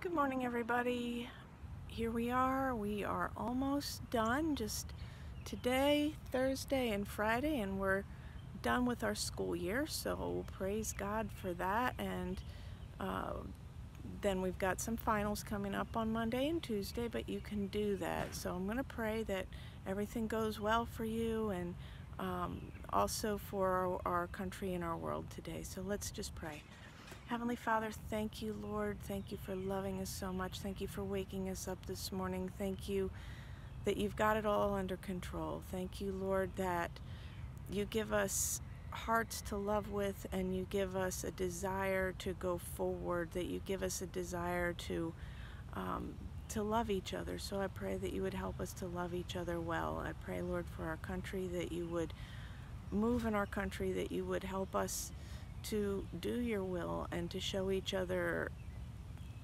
Good morning everybody. Here we are. We are almost done. Just today, Thursday and Friday and we're done with our school year. So praise God for that. And uh, then we've got some finals coming up on Monday and Tuesday, but you can do that. So I'm going to pray that everything goes well for you and um, also for our, our country and our world today. So let's just pray. Heavenly Father, thank you, Lord. Thank you for loving us so much. Thank you for waking us up this morning. Thank you that you've got it all under control. Thank you, Lord, that you give us hearts to love with and you give us a desire to go forward, that you give us a desire to um, to love each other. So I pray that you would help us to love each other well. I pray, Lord, for our country, that you would move in our country, that you would help us to do your will and to show each other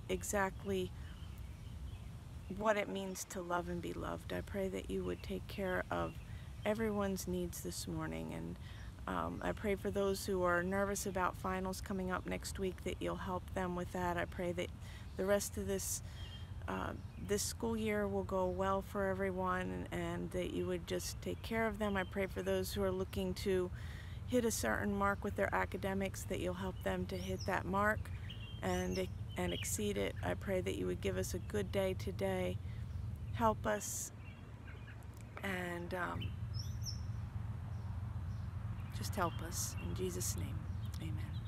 exactly what it means to love and be loved. I pray that you would take care of everyone's needs this morning and um, I pray for those who are nervous about finals coming up next week that you'll help them with that. I pray that the rest of this uh, this school year will go well for everyone and, and that you would just take care of them. I pray for those who are looking to hit a certain mark with their academics that you'll help them to hit that mark and and exceed it. I pray that you would give us a good day today. Help us and um, just help us. In Jesus' name, amen.